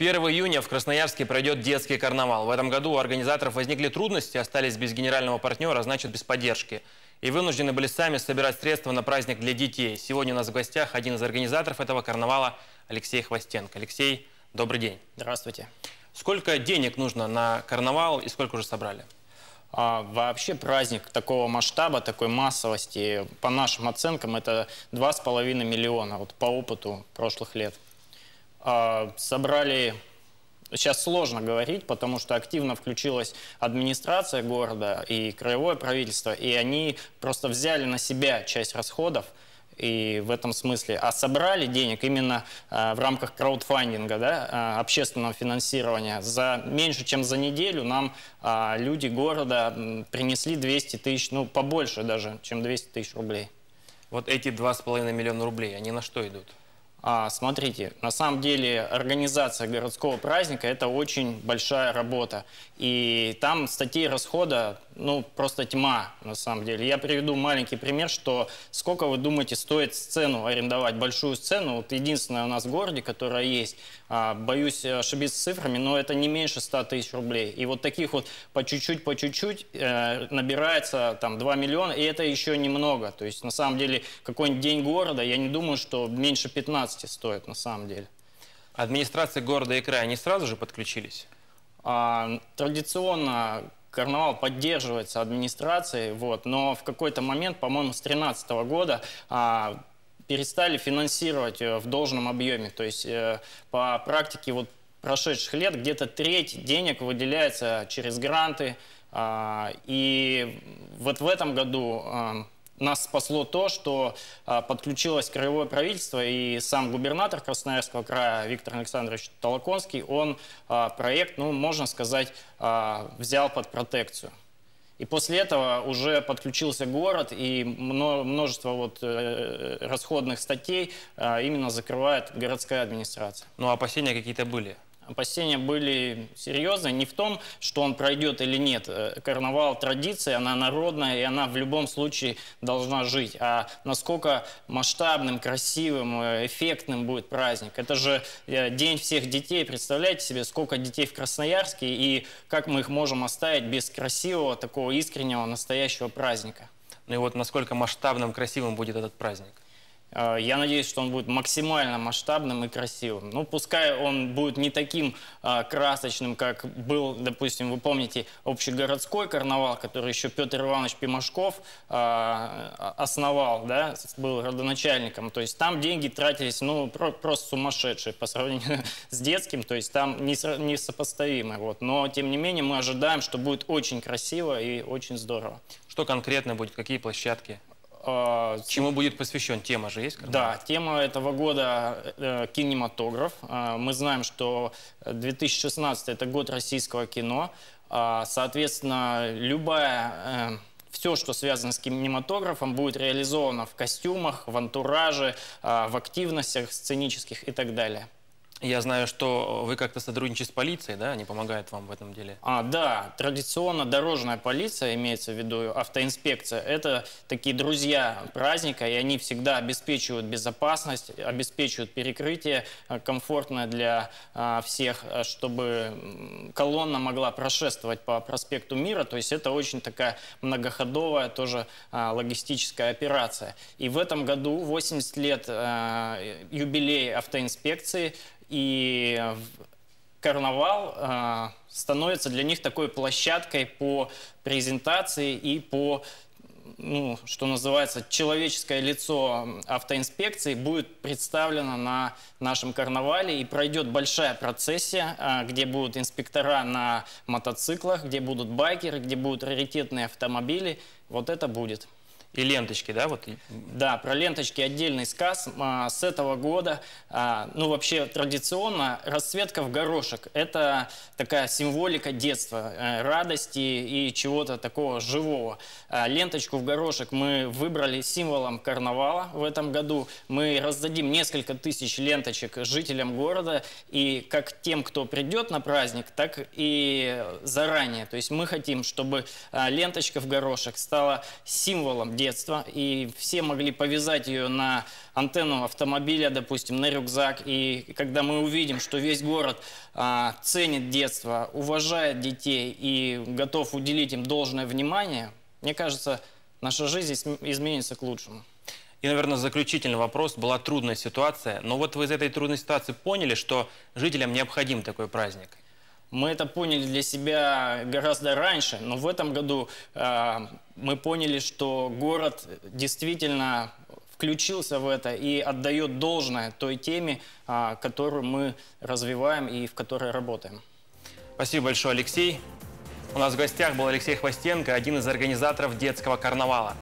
1 июня в Красноярске пройдет детский карнавал. В этом году у организаторов возникли трудности, остались без генерального партнера, значит без поддержки. И вынуждены были сами собирать средства на праздник для детей. Сегодня у нас в гостях один из организаторов этого карнавала Алексей Хвостенко. Алексей, добрый день. Здравствуйте. Сколько денег нужно на карнавал и сколько уже собрали? А, вообще праздник такого масштаба, такой массовости, по нашим оценкам, это 2,5 миллиона вот, по опыту прошлых лет. А, собрали, сейчас сложно говорить, потому что активно включилась администрация города и краевое правительство, и они просто взяли на себя часть расходов, и в этом смысле. А собрали денег именно э, в рамках краудфандинга, да, э, общественного финансирования. За меньше, чем за неделю нам э, люди города принесли 200 тысяч, ну, побольше даже, чем 200 тысяч рублей. Вот эти 2,5 миллиона рублей, они на что идут? А, смотрите, на самом деле организация городского праздника – это очень большая работа. И там статьи расхода, ну, просто тьма, на самом деле. Я приведу маленький пример, что сколько, вы думаете, стоит сцену арендовать, большую сцену, вот единственная у нас в городе, которая есть, а, боюсь ошибиться с цифрами, но это не меньше 100 тысяч рублей. И вот таких вот по чуть-чуть, по чуть-чуть э, набирается там 2 миллиона, и это еще немного. То есть, на самом деле, какой-нибудь день города, я не думаю, что меньше 15 15 стоит на самом деле. Администрации города и края, они сразу же подключились? А, традиционно карнавал поддерживается администрацией, вот, но в какой-то момент, по-моему, с 2013 года а, перестали финансировать э, в должном объеме. То есть э, по практике вот прошедших лет где-то треть денег выделяется через гранты. А, и вот в этом году а, нас спасло то, что а, подключилось краевое правительство и сам губернатор Красноярского края Виктор Александрович Толоконский, он а, проект, ну, можно сказать, а, взял под протекцию. И после этого уже подключился город, и множество вот э, расходных статей именно закрывает городская администрация. Ну, опасения какие-то были? Опасения были серьезные. Не в том, что он пройдет или нет. Э, карнавал – традиция, она народная, и она в любом случае должна жить. А насколько масштабным, красивым, э, эффектным будет праздник. Это же э, День всех детей. Представляете себе, сколько детей в Красноярске, и как мы их можем оставить без красивого, такого искреннего, настоящего праздника. Ну и вот насколько масштабным, красивым будет этот праздник? Э, я надеюсь, что он будет максимально масштабным и красивым. Ну, пускай он будет не таким а, красочным, как был, допустим, вы помните, общегородской карнавал, который еще Петр Иванович Пимашков а, основал, да, был родоначальником. То есть там деньги тратились, ну, про просто сумасшедшие по сравнению с детским, то есть там несопоставимы. Вот. Но, тем не менее, мы ожидаем, что будет очень красиво и очень здорово. Что конкретно будет, какие площадки? А, Чему будет посвящен? Тема же есть? Да, тема этого года э, кинематограф. А, мы знаем, что 2016 это год российского кино. А, соответственно, любая э, все, что связано с кинематографом, будет реализовано в костюмах, в антураже, в активностях сценических и так далее. Я знаю, что вы как-то сотрудничаете с полицией, да? Они помогают вам в этом деле. А, да, традиционно дорожная полиция, имеется в виду автоинспекция, это такие друзья праздника, и они всегда обеспечивают безопасность, обеспечивают перекрытие э, комфортное для а, всех, чтобы колонна могла прошествовать по проспекту Мира. То есть это очень такая многоходовая тоже а, логистическая операция. И в этом году 80 лет а, юбилей автоинспекции – и карнавал э, становится для них такой площадкой по презентации и по ну, что называется, человеческое лицо автоинспекции будет представлено на нашем карнавале и пройдет большая процессия, а, где будут инспектора на мотоциклах, где будут байкеры, где будут раритетные автомобили. Вот это будет. И ленточки, да? Вот. Да, про ленточки отдельный сказ. А, с этого года, а, ну вообще традиционно, расцветка в горошек – это такая символика детства, э, радости и чего-то такого живого. А, ленточку в горошек мы выбрали символом карнавала в этом году. Мы раздадим несколько тысяч ленточек жителям города, и как тем, кто придет на праздник, так и заранее. То есть мы хотим, чтобы ленточка в горошек стала символом детства, и все могли повязать ее на антенну автомобиля, допустим, на рюкзак. И когда мы увидим, что весь город а, ценит детство, уважает детей и готов уделить им должное внимание, мне кажется, наша жизнь изменится к лучшему. И, наверное, заключительный вопрос. Была трудная ситуация, но вот вы из этой трудной ситуации поняли, что жителям необходим такой праздник. Мы это поняли для себя гораздо раньше, но в этом году э, мы поняли, что город действительно включился в это и отдает должное той теме, э, которую мы развиваем и в которой работаем. Спасибо большое, Алексей. У нас в гостях был Алексей Хвостенко, один из организаторов детского карнавала.